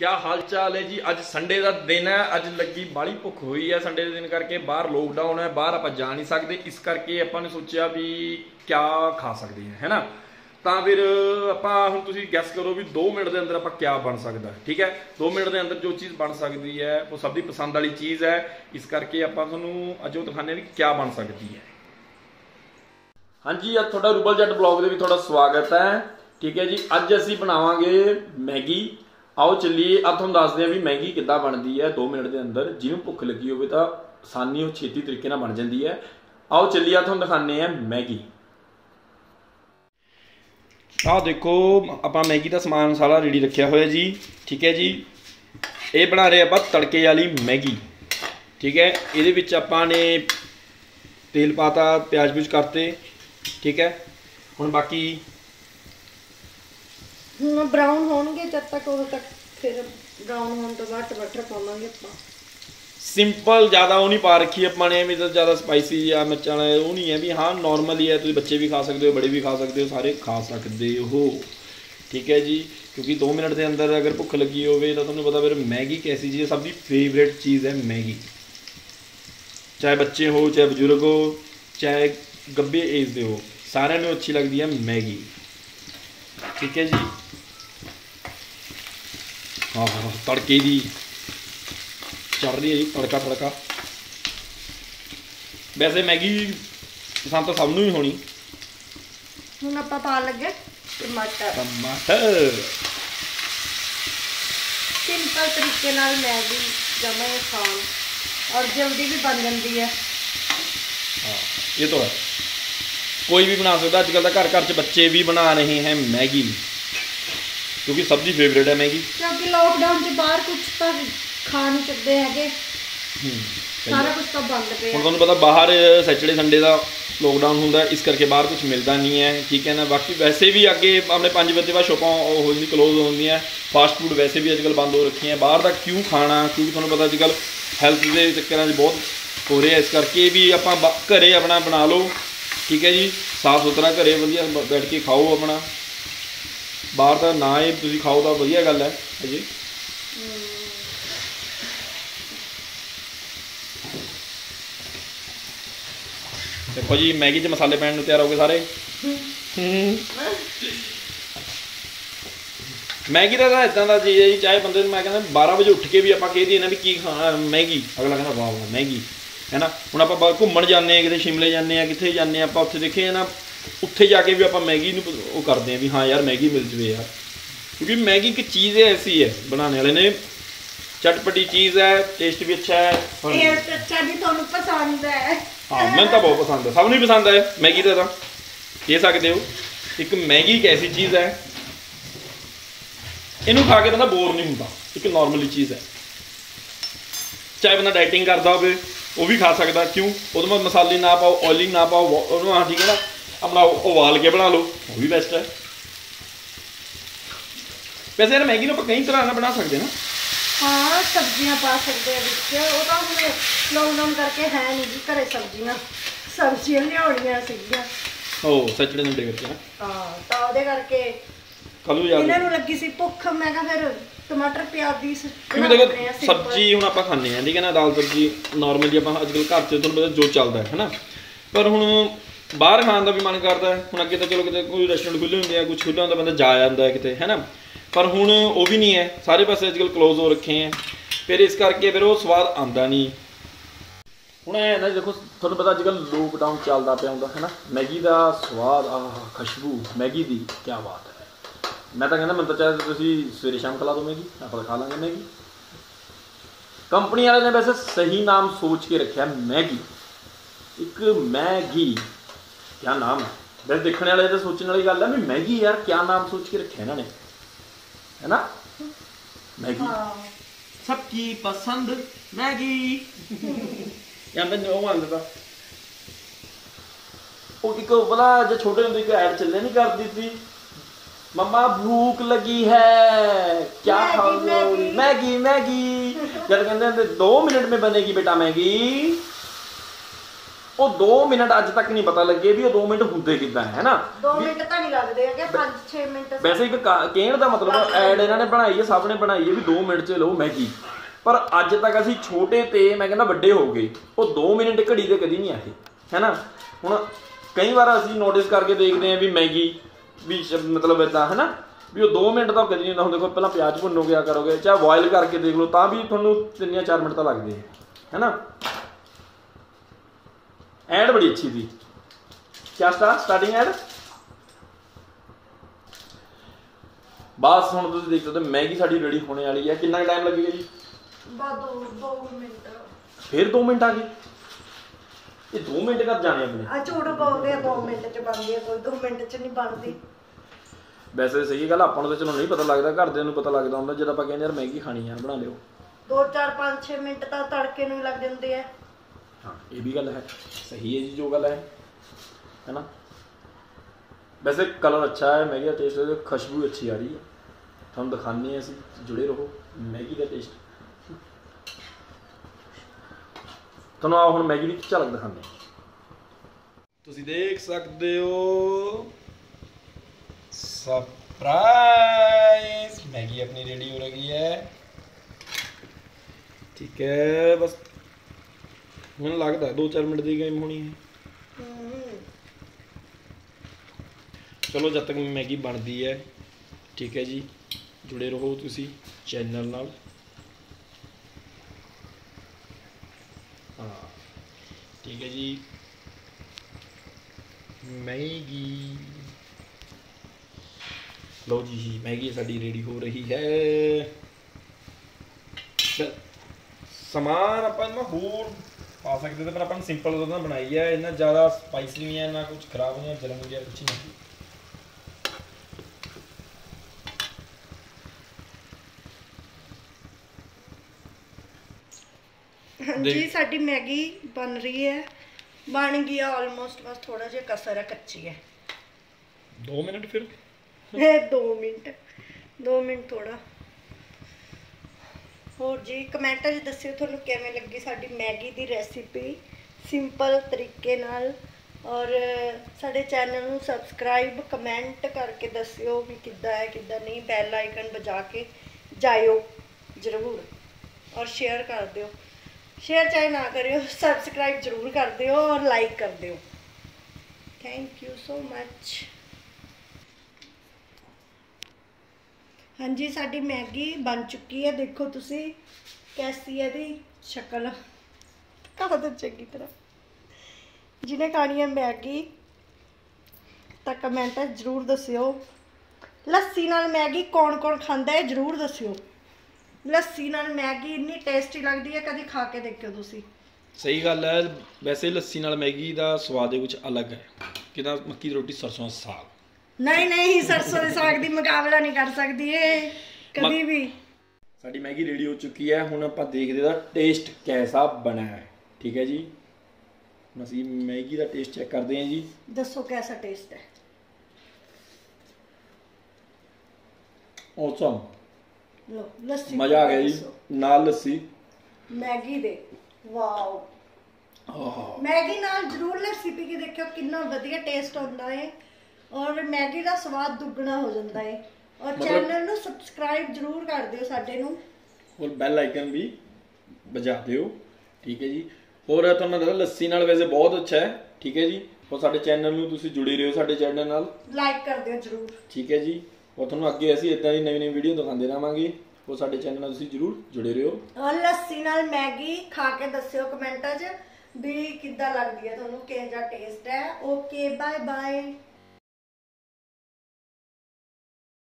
ਕਿਆ ਹਾਲ ਚਾਲ ਹੈ ਜੀ? ਅੱਜ ਸੰਡੇ ਦਾ ਦਿਨ ਹੈ, ਅੱਜ ਲੱਗੀ ਬਾਲੀ ਭੁੱਖ ਹੋਈ ਹੈ ਸੰਡੇ ਦੇ ਦਿਨ ਕਰਕੇ। ਬਾਹਰ ਲੋਕਡਾਊਨ ਹੈ, ਬਾਹਰ ਆਪਾਂ ਜਾ ਨਹੀਂ ਸਕਦੇ। ਇਸ ਕਰਕੇ ਆਪਾਂ ਨੇ ਸੋਚਿਆ ਵੀ ਕਿਆ ਖਾ ਸਕਦੇ ਹਾਂ, ਹੈਨਾ? ਤਾਂ ਫਿਰ ਆਪਾਂ ਹੁਣ ਤੁਸੀਂ ਗੈਸ ਕਰੋ ਵੀ 2 ਮਿੰਟ ਦੇ ਅੰਦਰ ਆਪਾਂ ਕਿਆ ਬਣ ਸਕਦਾ, ਠੀਕ ਹੈ? 2 ਮਿੰਟ ਦੇ ਅੰਦਰ ਜੋ ਚੀਜ਼ ਬਣ ਸਕਦੀ ਹੈ, ਉਹ ਸਭ ਦੀ ਪਸੰਦ ਵਾਲੀ ਚੀਜ਼ ਹੈ। ਇਸ ਕਰਕੇ ਆਪਾਂ ਤੁਹਾਨੂੰ ਅੱਜ ਉਹ ਦਿਖਾਣੇ ਵੀ ਕਿਆ ਬਣ ਸਕਦੀ ਹੈ। ਹਾਂਜੀ, ਅੱਜ ਤੁਹਾਡਾ ਰੂਬਲ ਜੱਟ ਬਲੌਗ ਦੇ ਵਿੱਚ ਤੁਹਾਡਾ ਸਵਾਗਤ ਹੈ। ਠੀਕ ਹੈ ਜੀ, ਅੱਜ ਅਸੀਂ ਬਣਾਵਾਂਗੇ ਮੈਗੀ। ਆਓ ਚੱਲੀਏ ਆ ਤੁਹਾਨੂੰ ਦੱਸਦੇ ਆ ਵੀ ਮੈਗੀ ਕਿੱਦਾਂ ਬਣਦੀ ਹੈ 2 ਮਿੰਟ ਦੇ ਅੰਦਰ। ਜਿਹਨੂੰ ਭੁੱਖ ਲੱਗੀ ਹੋਵੇ ਤਾਂ ਆਸਾਨੀ ਉਹ ਛੇਤੀ ਤਰੀਕੇ ਨਾਲ ਬਣ ਜਾਂਦੀ ਹੈ। ਆਓ ਚੱਲੀਏ ਆ ਤੁਹਾਨੂੰ ਦਿਖਾਣੇ ਆ ਮੈਗੀ। ਆਹ ਦੇਖੋ, ਆਪਾਂ ਮੈਗੀ ਦਾ ਸਮਾਨ ਸਾਰਾ ਰੈਡੀ ਰੱਖਿਆ ਹੋਇਆ ਜੀ। ਠੀਕ ਹੈ ਜੀ। ਇਹ ਬਣਾ ਰਹੇ ਆਪਾਂ ਤੜਕੇ ਵਾਲੀ ਮੈਗੀ। ਠੀਕ ਹੈ। ਇਹਦੇ ਵਿੱਚ ਆਪਾਂ ਨੇ ਤੇਲ ਪਾਤਾ, ਪਿਆਜ਼ ਪੂਜ ਕਰਤੇ। ਠੀਕ ਹੈ। ਹੁਣ ਬਾਕੀ ਹੁਣ ਬ੍ਰਾਊਨ ਹੋਣਗੇ ਜਦ ਤੱਕ ਉਦੋਂ ਤੱਕ ਫਿਰ ਬ੍ਰਾਊਨ ਹੋਣ ਤੋਂ ਬਾਅਦ ਟਮਾਟਰ ਪਾਵਾਂਗੇ ਆਪਾਂ। ਸਿੰਪਲ ਜ਼ਿਆਦਾ ਉਹ ਨਹੀਂ ਪਾ ਰੱਖੀ ਆਪਾਂ ਨੇ, ਵੀ ਤਾਂ ਜ਼ਿਆਦਾ ਸਪਾਈਸੀ ਜਾਂ ਮਿਰਚਾਂ ਵਾਲਾ, ਉਹ ਨਹੀਂ ਹੈ ਵੀ ਹਾਂ ਨਾਰਮਲ ਹੀ ਹੈ ਤੁਸੀਂ ਬੱਚੇ ਵੀ ਖਾ ਸਕਦੇ ਹੋ, ਬੜੇ ਵੀ ਖਾ ਸਕਦੇ ਹੋ, ਸਾਰੇ ਖਾ ਸਕਦੇ ਹੋ। ਠੀਕ ਹੈ ਜੀ, ਕਿਉਂਕਿ 2 ਮਿੰਟ ਦੇ ਅੰਦਰ ਅਗਰ ਭੁੱਖ ਲੱਗੀ ਹੋਵੇ ਤਾਂ ਤੁਹਾਨੂੰ ਪਤਾ ਫਿਰ ਮੈਗੀ ਕੈਸੀ ਚੀਜ਼ ਹੈ, ਸਭ ਦੀ ਫੇਵਰੇਟ ਚੀਜ਼ ਹੈ ਮੈਗੀ। ਚਾਹੇ ਬੱਚੇ ਹੋ, ਚਾਹੇ ਬਜ਼ੁਰਗ ਹੋ, ਚਾਹੇ ਗੱਬੇ ਏਜ ਦੇ ਹੋ, ਸਾਰਿਆਂ ਨੂੰ ਅੱਛੀ ਲੱਗਦੀ ਹੈ ਮੈਗੀ। ਠੀਕ ਹੈ ਜੀ। ਹਾਂ ਹਾਂ ਤੜਕੇ ਦੀ ਚੱਲ ਰਹੀ ਹੈ ਜੀ ਤੜਕਾ ਤੜਕਾ। ਵੈਸੇ ਮੈਗੀ ਪਸੰਦ ਤਾਂ ਸਭ ਨੂੰ ਹੀ ਹੋਣੀ। ਹੁਣ ਆਪਾਂ ਪਾਣ ਲੱਗੇ ਟਮਾਟਰ। ਟਮਾਟਰ। ਸਿੰਪਲ ਤਰੀਕੇ ਨਾਲ ਮੈਗੀ ਜਮੇ ਖਾਣ। ਔਰ ਜਲਦੀ ਵੀ ਬਣ ਜਾਂਦੀ ਹੈ। ਹਾਂ ਇਹ ਤਾਂ ਹੈ। ਕੋਈ ਵੀ ਬਣਾ ਸਕਦਾ ਅੱਜ ਕੱਲ ਤਾਂ ਘਰ ਘਰ ਚ ਬੱਚੇ ਵੀ ਬਣਾ ਰਹੇ ਹੈ ਮੈਗੀ। ਕਿਉਂਕਿ ਸਭ ਦੀ ਫੇਵਰੇਟ ਹੈ ਮੈਗੀ। ਕਿਉਂਕਿ ਲੋਕਡਾਊਨ 'ਚ ਬਾਹਰ ਕੁਝ ਤਾਂ ਖਾ ਨਹੀਂ ਸਕਦੇ ਹੈਗੇ। ਸਾਰਾ ਕੁਝ ਤਾਂ ਬੰਦ ਪਿਆ। ਹੁਣ ਤੁਹਾਨੂੰ ਪਤਾ ਬਾਹਰ ਸੈਚਰਡੇ ਸੰਡੇ ਦਾ ਲੋਕਡਾਊਨ ਹੁੰਦਾ ਇਸ ਕਰਕੇ ਬਾਹਰ ਕੁਝ ਮਿਲਦਾ ਨਹੀਂ ਹੈ। ਠੀਕ ਹੈ ਨਾ ਬਾਕੀ ਵੈਸੇ ਵੀ ਅੱਗੇ ਆਪਣੇ 5 ਵਜੇ ਬਾਅਦ ਸ਼ੋਪਾਂ ਉਹ ਹੋ ਜਾਂਦੀ ਕਲੋਜ਼ ਹੋ ਜਾਂਦੀਆਂ। ਫਾਸਟ ਫੂਡ ਵੈਸੇ ਵੀ ਅੱਜਕੱਲ ਬੰਦ ਹੋ ਰੱਖੀਆਂ। ਬਾਹਰ ਦਾ ਕਿਉਂ ਖਾਣਾ? ਕਿਉਂਕਿ ਤੁਹਾਨੂੰ ਪਤਾ ਅੱਜਕੱਲ ਹੈਲਥ ਦੇ ਚੱਕਰਾਂ 'ਚ ਬਹੁਤ ਹੋ ਰਿਹਾ। ਇਸ ਕਰਕੇ ਵੀ ਆਪਾਂ ਘਰੇ ਆਪਣਾ ਬਣਾ ਲਓ। ਠੀਕ ਹੈ ਜੀ ਸਾਫ਼ ਸੁਥਰਾ ਘਰੇ ਵਧੀਆ ਬੈਠ ਕੇ ਖਾਓ ਆਪਣਾ। ਬਾਹਰ ਦਾ ਨਾ ਹੀ ਤੁਸੀਂ ਖਾਓ ਤਾਂ ਵਧੀਆ ਗੱਲ ਹੈ ਜੀ। ਦੇਖੋ ਜੀ, ਮੈਗੀ 'ਚ ਮਸਾਲੇ ਪੈਣ ਨੂੰ ਤਿਆਰ ਹੋ ਗਏ ਸਾਰੇ। ਮੈਗੀ ਦਾ ਤਾਂ ਇਦਾਂ ਦਾ ਚੀਜ਼ ਹੈ ਜੀ, ਚਾਹੇ ਬੰਦੇ ਨੂੰ ਮੈਂ ਕਹਿੰਦਾ 12 ਵਜੇ ਉੱਠ ਕੇ ਵੀ ਆਪਾਂ ਕਹਿ ਦਈਏ ਨਾ ਵੀ ਕੀ ਖਾਣਾ, ਮੈਗੀ। ਅਗਲਾ ਕਹਿੰਦਾ, ਵਾਹ ਵਾਹ, ਮੈਗੀ। ਹੈਨਾ ਹੁਣ ਆਪਾਂ ਘੁੰਮਣ ਜਾਂਦੇ ਆ ਕਿਤੇ ਸ਼ਿਮਲੇ ਜਾਂਦੇ ਆ ਕਿੱਥੇ ਜਾਂਦੇ ਆ ਆਪਾਂ ਉੱਥੇ ਦੇਖੇ ਨਾ ਉੱਥੇ ਜਾ ਕੇ ਵੀ ਆਪਾਂ ਮੈਗੀ ਨੂੰ ਉਹ ਕਰਦੇ ਆ ਵੀ ਹਾਂ ਯਾਰ ਮੈਗੀ ਮਿਲ ਜਵੇ ਯਾਰ। ਕਿਉਂਕਿ ਮੈਗੀ ਇੱਕ ਚੀਜ਼ ਐਸੀ ਹੈ ਬਣਾਉਣੇ ਵਾਲੇ ਨੇ। ਚਟਪਟੀ ਚੀਜ਼ ਹੈ ਟੇਸਟ ਵੀ ਅੱਛਾ ਹੈ। ਇਹ ਅੱਛਾ ਜੀ ਤੁਹਾਨੂੰ ਪਸੰਦ ਹੈ। ਹਾਂ ਮੈਨੂੰ ਤਾਂ ਬਹੁਤ ਪਸੰਦ ਹੈ। ਸਭ ਨੂੰ ਹੀ ਪਸੰਦ ਹੈ ਮੈਗੀ ਦਾ ਤਾਂ। ਕਹਿ ਸਕਦੇ ਹੋ। ਇੱਕ ਮੈਗੀ ਇੱਕ ਐਸੀ ਚੀਜ਼ ਹੈ। ਇਹਨੂੰ ਖਾ ਕੇ ਬੰਦਾ ਬੋਰ ਨਹੀਂ ਹੁੰਦਾ। ਇੱਕ ਨਾਰਮਲੀ ਚੀਜ਼ ਹੈ। ਚਾਹੇ ਬੰਦਾ ਡਾਈਟਿੰਗ ਕਰਦਾ ਹੋਵੇ ਉਹ ਵੀ ਖਾ ਸਕਦਾ। ਕਿਉਂ? ਉਹਦੇ ਵਿੱਚ ਮਸਾਲੇ ਨਾ ਪਾਓ ਆਇਲਿੰਗ ਨਾ ਪਾਓ ਵਾ- ਉਹਨੂੰ ਹਾਂ ਠੀਕ ਹੈ ਨਾ? ਆਪਣਾ ਉਬਾਲ ਕੇ ਬਣਾ ਲਓ ਉਹ ਵੀ ਬੈਸਟ ਹੈ। ਵੈਸੇ ਯਾਰ ਮੈਗੀ ਨੂੰ ਆਪਾਂ ਕਈ ਤਰ੍ਹਾਂ ਨਾਲ ਬਣਾ ਸਕਦੇ ਨਾ। ਹਾਂ ਸਬਜ਼ੀਆਂ ਪਾ ਸਕਦੇ ਆ ਵਿੱਚ। ਉਹ ਤਾਂ ਹੁਣ ਲੋਕਡਾਊਨ ਕਰਕੇ ਹੈ ਨਹੀਂ ਜੀ ਘਰੇ ਸਬਜ਼ੀਆਂ। ਸਬਜ਼ੀਆਂ ਲਿਆਉਣੀਆਂ ਸੀਗੀਆਂ। ਉਹ ਸੈਚਰਡੇ ਸੰਡੇ ਕਰਕੇ ਨਾ। ਹਾਂ ਤਾਂ ਉਹਦੇ ਕਰਕੇ ਕੱਲੂ ਯਾਰ ਇਹਨਾਂ ਨੂੰ ਲੱਗੀ ਸੀ ਭੁੱਖ। ਮੈਂ ਕਿਹਾ ਫਿਰ ਟਮਾਟਰ ਪਿਆਜ਼ ਦੀ ਕਿਉਂਕਿ ਦੇਖੋ। ਸਬਜ਼ੀ ਹੁਣ ਆਪਾਂ ਖਾਂਦੇ ਆ ਠੀਕ ਹੈ ਨਾ? ਦਾਲ ਸਬਜ਼ੀ ਨਾਰਮਲੀ ਆਪਾਂ ਅੱਜ ਕੱਲ੍ਹ ਘਰ 'ਚ ਤੁਹਾਨੂੰ ਪਤਾ ਜੋ ਚੱਲਦਾ ਹੈ ਹਨਾ? ਪਰ ਹੁਣ ਬਾਹਰ ਖਾਣ ਦਾ ਵੀ ਮਨ ਕਰਦਾ ਹੁਣ ਅੱਗੇ ਤਾਂ ਚਲੋ ਕਿਤੇ ਕੋਈ ਰੈਸਟੋਰੈਂਟ ਖੁੱਲੇ ਹੁੰਦੇ ਆ ਕੁਝ ਖੁੱਲ੍ਹਾ ਹੁੰਦਾ, ਬੰਦਾ ਜਾ ਜਾਂਦਾ ਹੈ ਕਿਤੇ, ਹੈਨਾ? ਪਰ ਹੁਣ ਉਹ ਵੀ ਨਹੀਂ ਹੈ। ਸਾਰੇ ਪਾਸੇ ਅੱਜ ਕੱਲ੍ਹ ਕਲੋਜ਼ ਹੋ ਰੱਖੇ ਆ ਫਿਰ ਇਸ ਕਰਕੇ ਫਿਰ ਉਹ ਸਵਾਦ ਆਂਦਾ ਨਹੀਂ। ਹੁਣ ਐ ਨਾ, ਦੇਖੋ, ਤੁਹਾਨੂੰ ਪਤਾ ਅੱਜ ਕੱਲ੍ਹ ਲੋਕਡਾਊਨ ਚੱਲਦਾ ਪਿਆ ਹੁੰਦਾ, ਹੈਨਾ? ਮੈਗੀ ਦਾ ਸਵਾਦ, ਆਹ ਖੁਸ਼ਬੂ, ਮੈਗੀ ਦੀ ਕੀ ਬਾਤ ਹੈ। ਮੈਂ ਤਾਂ ਕਹਿੰਦਾ, ਮੈਨੂੰ ਤਾਂ ਚਾਹੇ ਤੁਸੀਂ ਸਵੇਰੇ ਸ਼ਾਮ ਖਿਲਾ ਦਿਓ ਮੈਗੀ, ਆਪਾਂ ਖਾ ਲਾਂਗੇ ਮੈਗੀ। ਕੰਪਨੀ ਵਾਲਿਆਂ ਨੇ ਵੈਸੇ ਸਹੀ ਨਾਮ ਸੋਚ ਕੇ ਰੱਖਿਆ ਮੈਗੀ। ਇੱਕ ਮੈਗੀ ਕੀ ਨਾਮ ਹੈ? ਦੇਖਣ ਵਾਲੇ ਤਾਂ ਸੋਚਣ ਵਾਲੀ ਗੱਲ ਹੈ ਵੀ ਮੈਗੀ ਯਾਰ ਕਿਆ ਨਾਮ ਸੋਚ ਕੇ ਰੱਖਿਆ ਇਹਨਾਂ ਨੇ। ਹੈ ਨਾ? ਮੈਗੀ। ਸਭ ਕੀ ਪਸੰਦ? ਮੈਗੀ। ਯਾਰ ਮੈਨੂੰ ਉਹ ਆਂਦਾ ਉਹ ਇੱਕ ਬੜਾ ਜੇ ਛੋਟੇ ਹੁੰਦੇ ਇੱਕ ਐਡ ਚੱਲੇ ਨਹੀਂ ਕਰਦੀ ਸੀ। ਮੰਮਾ ਭੂਖ ਲੱਗੀ ਹੈ। ਕਿਆ ਖਾਓਗੇ? ਮੈਗੀ। ਮੈਗੀ ਜਦ ਕਹਿੰਦੇ 2 ਮਿੰਟ ਮੇ ਬਣੇਗੀ ਬੇਟਾ ਮੈਗੀ। ਉਹ 2 ਮਿੰਟ ਅੱਜ ਤੱਕ ਨਹੀਂ ਪਤਾ ਲੱਗੇ ਵੀ ਉਹ 2 ਮਿੰਟ ਹੁੰਦੇ ਕਿੱਦਾਂ ਹੈ ਹੈਨਾ? 2 ਮਿੰਟ ਤਾਂ ਨਹੀਂ ਲੱਗਦੇ ਹੈਗੇ 5-6 ਮਿੰਟ ਵੈਸੇ ਇੱਕ ਕਹਿਣ ਦਾ ਮਤਲਬ ਐਡ ਇਹਨਾਂ ਨੇ ਬਣਾਈ ਹੈ ਸਭ ਨੇ ਬਣਾਈ ਹੈ ਵੀ 2 ਮਿੰਟ 'ਚ ਲਓ ਮੈਗੀ। ਪਰ ਅੱਜ ਤੱਕ ਅਸੀਂ ਛੋਟੇ ਤੇ ਮੈਂ ਕਹਿੰਦਾ ਵੱਡੇ ਹੋ ਗਏ ਉਹ 2 ਮਿੰਟ ਘੜੀ ਤੇ ਕਦੀ ਨਹੀਂ ਆਏ ਹੈਨਾ? ਹੁਣ ਕਈ ਵਾਰ ਅਸੀਂ ਨੋਟਿਸ ਕਰਕੇ ਦੇਖਦੇ ਹਾਂ ਵੀ ਮੈਗੀ ਵੀ ਮਤਲਬ ਇਦਾਂ ਹੈਨਾ? ਵੀ ਉਹ 2 ਮਿੰਟ ਤਾਂ ਕਦੀ ਨਹੀਂ ਹੁੰਦਾ ਹੁਣ ਦੇਖੋ ਪਹਿਲਾਂ ਪਿਆਜ਼ ਭੁੰਨੋਗੇ ਆ ਕਰੋਗੇ ਚਾਹੇ ਬੋਇਲ ਕਰਕੇ ਦੇਖ ਲਓ ਤਾਂ ਵੀ ਤੁਹਾਨੂੰ 3 ਜਾਂ 4 ਮਿੰਟ ਤਾਂ ਲੱਗਦੇ ਹੈ ਹੈਨਾ? ਐਡ ਬੜੀ ਅੱਛੀ ਸੀ। ਕਿਆ ਸਟਾਰ ਸਟਾਰਟਿੰਗ ਐਡ? ਬਸ ਹੁਣ ਤੁਸੀਂ ਦੇਖ ਸਕਦੇ ਹੋ ਮੈਗੀ ਸਾਡੀ ਰੈਡੀ ਹੋਣੇ ਵਾਲੀ ਹੈ। ਕਿੰਨਾ ਟਾਈਮ ਲੱਗੇਗਾ ਜੀ? ਬਾ 2 2 ਮਿੰਟ। ਫਿਰ 2 ਮਿੰਟ ਆ ਗਏ? ਇਹ 2 ਮਿੰਟ ਕਰ ਜਾਣੇ ਆਪਣੇ? ਆ ਝੂਠ ਬੋਲਦੇ ਆ 2 ਮਿੰਟ ਚ ਬਣਦੀ ਆ ਕੋਈ 2 ਮਿੰਟ ਚ ਨਹੀਂ ਬਣਦੀ। ਵੈਸੇ ਸਹੀ ਗੱਲ ਆਪਾਂ ਨੂੰ ਤਾਂ ਚਲੋ ਨਹੀਂ ਪਤਾ ਲੱਗਦਾ ਘਰਦਿਆਂ ਨੂੰ ਪਤਾ ਲੱਗਦਾ ਹੁੰਦਾ ਜਦੋਂ ਆਪਾਂ ਕਹਿੰਦੇ ਯਾਰ ਮੈਗੀ ਖਾਣੀ ਯਾਰ ਬਣਾ ਲਿਓ। 2 4 5 6 ਮਿੰਟ ਤਾਂ ਤੜਕੇ ਨੂੰ ਹੀ ਲੱਗ ਜਾਂਦੇ ਆ। ਹਾਂ ਇਹ ਵੀ ਗੱਲ ਹੈ ਸਹੀ ਹੈ ਜੀ ਜੋ ਗੱਲ ਹੈ ਹੈਨਾ ਵੈਸੇ ਕਲਰ ਅੱਛਾ ਹੈ ਮੈਗੀ ਦਾ ਟੇਸਟ ਖੁਸ਼ਬੂ ਅੱਛੀ ਆ ਰਹੀ ਹੈ ਤੁਹਾਨੂੰ ਦਿਖਾਉਂਦੇ ਹਾਂ ਅਸੀਂ ਜੁੜੇ ਰਹੋ ਮੈਗੀ ਦਾ ਟੇਸਟ ਤੁਹਾਨੂੰ ਆ ਹੁਣ ਮੈਗੀ ਦੀ ਝਲਕ ਦਿਖਾਉਂਦੇ ਹਾਂ ਤੁਸੀਂ ਦੇਖ ਸਕਦੇ ਹੋ ਸਰਪ੍ਰਾਈਜ਼ ਮੈਗੀ ਆਪਣੀ ਰੈਡੀ ਹੋ ਰਹੀ ਹੈ ਠੀਕ ਹੈ ਬਸ ਮੈਨੂੰ ਲੱਗਦਾ 2-4 ਮਿੰਟ ਦੀ ਗੇਮ ਹੋਣੀ ਹੈ। ਚਲੋ ਜਦ ਤੱਕ ਮੈਗੀ ਬਣਦੀ ਹੈ, ਠੀਕ ਹੈ ਜੀ। ਜੁੜੇ ਰਹੋ ਤੁਸੀਂ ਚੈਨਲ ਨਾਲ। ਹਾਂ, ਠੀਕ ਹੈ ਜੀ। ਮੈਗੀ। ਲਓ ਜੀ, ਮੈਗੀ ਸਾਡੀ ਰੈਡੀ ਹੋ ਰਹੀ ਹੈ। ਸਮਾਨ ਆਪਾਂ ਨਾ ਹੋਰ ਪਾ ਸਕਦੇ ਤੇ ਪਰ ਆਪਾਂ ਸਿੰਪਲ ਉਹਦਾ ਬਣਾਈ ਹੈ ਇਹਨਾਂ ਜ਼ਿਆਦਾ ਸਪਾਈਸੀ ਨਹੀਂ ਹੈ ਨਾ ਕੁਝ ਖਰਾਬ ਨਹੀਂ ਹੈ ਜਲਨ ਵਗੈਰਾ ਕੁਝ ਨਹੀਂ। ਹਾਂਜੀ ਸਾਡੀ ਮੈਗੀ ਬਣ ਰਹੀ ਹੈ। ਬਣ ਗਈ ਆ ਆਲਮੋਸਟ ਬਸ ਥੋੜਾ ਜਿਹਾ ਕਸਰ ਹੈ ਕੱਚੀ ਹੈ। 2 ਮਿੰਟ ਫਿਰ। ਇਹ 2 ਮਿੰਟ 2 ਮਿੰਟ ਥੋੜਾ ਹੋਰ ਜੀ ਕਮੈਂਟਾਂ 'ਚ ਦੱਸਿਓ ਤੁਹਾਨੂੰ ਕਿਵੇਂ ਲੱਗੀ ਸਾਡੀ ਮੈਗੀ ਦੀ ਰੈਸਿਪੀ ਸਿੰਪਲ ਤਰੀਕੇ ਨਾਲ। ਔਰ ਸਾਡੇ ਚੈਨਲ ਨੂੰ ਸਬਸਕ੍ਰਾਈਬ ਕਮੈਂਟ ਕਰਕੇ ਦੱਸਿਓ ਵੀ ਕਿੱਦਾਂ ਹੈ, ਕਿੱਦਾਂ ਨਹੀਂ। ਬੈਲ ਆਈਕਨ ਵਜਾ ਕੇ ਜਾਇਓ, ਜ਼ਰੂਰ। ਔਰ ਸ਼ੇਅਰ ਕਰ ਦਿਓ। ਸ਼ੇਅਰ ਚਾਹੇ ਨਾ ਕਰਿਓ ਸਬਸਕ੍ਰਾਈਬ ਜ਼ਰੂਰ ਕਰ ਦਿਓ ਔਰ ਲਾਈਕ ਕਰ ਦਿਓ। ਥੈਂਕ ਯੂ ਸੋ ਮੱਚ ਹਾਂਜੀ, ਸਾਡੀ ਮੈਗੀ ਬਣ ਚੁੱਕੀ ਹੈ। ਦੇਖੋ ਤੁਸੀਂ, ਕੈਸੀ ਹੈ ਇਹਦੀ ਸ਼ਕਲ। ਕਹਾ ਦੋ ਚੰਗੀ ਤਰ੍ਹਾਂ। ਜਿਹਨੇ ਖਾਣੀ ਹੈ ਮੈਗੀ, ਤਾਂ ਕਮੈਂਟ ਜ਼ਰੂਰ ਦੱਸਿਓ। ਲੱਸੀ ਨਾਲ ਮੈਗੀ ਕੌਣ ਕੌਣ ਖਾਂਦਾ ਹੈ, ਜ਼ਰੂਰ ਦੱਸਿਓ। ਲੱਸੀ ਨਾਲ ਮੈਗੀ ਇੰਨੀ ਟੇਸਟੀ ਲੱਗਦੀ ਹੈ, ਕਦੀ ਖਾ ਕੇ ਦੇਖਿਓ ਤੁਸੀਂ। ਸਹੀ ਗੱਲ ਹੈ। ਵੈਸੇ ਲੱਸੀ ਨਾਲ ਮੈਗੀ ਦਾ ਸਵਾਦ ਹੀ ਕੁਝ ਅਲੱਗ ਹੈ। ਕਿਦਾਂ ਮੱਕੀ ਦੀ ਰੋਟੀ, ਸਰਸੋਂ ਦਾ ਸਾਗ। ਨਹੀਂ ਨਹੀਂ ਸਰਸੋਂ ਦੇ ਸਾਗ ਦੀ ਮੁਕਾਬਲਾ ਨਹੀਂ ਕਰ ਸਕਦੀ ਇਹ ਕਦੀ ਵੀ। ਸਾਡੀ ਮੈਗੀ ਰੈਡੀ ਹੋ ਚੁੱਕੀ ਹੈ ਹੁਣ ਆਪਾਂ ਦੇਖਦੇ ਦਾ ਟੇਸਟ ਕੈਸਾ ਬਣਾ ਹੈ। ਠੀਕ ਹੈ ਜੀ? ਹੁਣ ਅਸੀਂ ਮੈਗੀ ਦਾ ਟੇਸਟ ਚੈੱਕ ਕਰਦੇ ਹਾਂ ਜੀ। ਦੱਸੋ ਕੈਸਾ ਟੇਸਟ ਹੈ? ਔਸਮ ਲੋ ਲੱਸੀ ਮਜ਼ਾ ਆ ਗਿਆ ਜੀ। ਦੱਸੋ। ਨਾਲ ਲੱਸੀ। ਮੈਗੀ ਦੇ। ਵਾਓ। ਆਹ। ਮੈਗੀ ਨਾਲ ਜ਼ਰੂਰ ਲੱਸੀ ਪੀ ਕੇ ਦੇਖਿਓ ਕਿੰਨਾ ਵਧੀਆ ਟੇਸਟ ਆਉਂਦਾ ਹੈ ਔਰ ਮੈਗੀ ਦਾ ਸਵਾਦ ਦੁੱਗਣਾ ਹੋ ਜਾਂਦਾ ਹੈ ਔਰ ਚੈਨਲ ਨੂੰ ਸਬਸਕ੍ਰਾਈਬ ਜ਼ਰੂਰ ਕਰ ਦਿਓ ਸਾਡੇ ਨੂੰ। ਹੋਰ ਬੈਲ ਆਈਕਨ ਵੀ ਵਜਾ ਦਿਓ ਠੀਕ ਹੈ ਜੀ। ਹੋਰ ਤੁਹਾਨੂੰ ਦੱਸਾਂ ਲੱਸੀ ਨਾਲ ਵੈਸੇ ਬਹੁਤ ਅੱਛਾ ਹੈ ਠੀਕ ਹੈ ਜੀ। ਹੋਰ ਸਾਡੇ ਚੈਨਲ ਨੂੰ ਤੁਸੀਂ ਜੁੜੇ ਰਹੋ ਸਾਡੇ ਚੈਨਲ ਨਾਲ। ਲਾਈਕ ਕਰ ਦਿਓ ਜ਼ਰੂਰ। ਠੀਕ ਹੈ ਜੀ। ਹੋਰ ਤੁਹਾਨੂੰ ਅੱਗੇ ਅਸੀਂ ਇਦਾਂ ਦੀ ਨਵੀਂ ਨਵੀਂ ਵੀਡੀਓ ਦਿਖਾਉਂਦੇ ਰਹਾਂਗੇ। ਉਹ ਸਾਡੇ ਚੈਨਲ ਨਾਲ ਤੁਸੀਂ ਜਰੂਰ ਜੁੜੇ ਰਹੋ। ਔਰ ਲੱਸੀ ਨਾਲ ਮੈਗੀ ਖਾ ਕੇ ਦੱਸਿਓ ਕਮੈਂਟਾਂ 'ਚ ਵੀ ਕਿੱਦਾਂ ਲੱਗਦੀ ਹੈ ਤੁਹਾਨੂੰ ਕਿਹੋ ਜਿਹਾ ਟੇਸਟ ਹੈ। Okay bye bye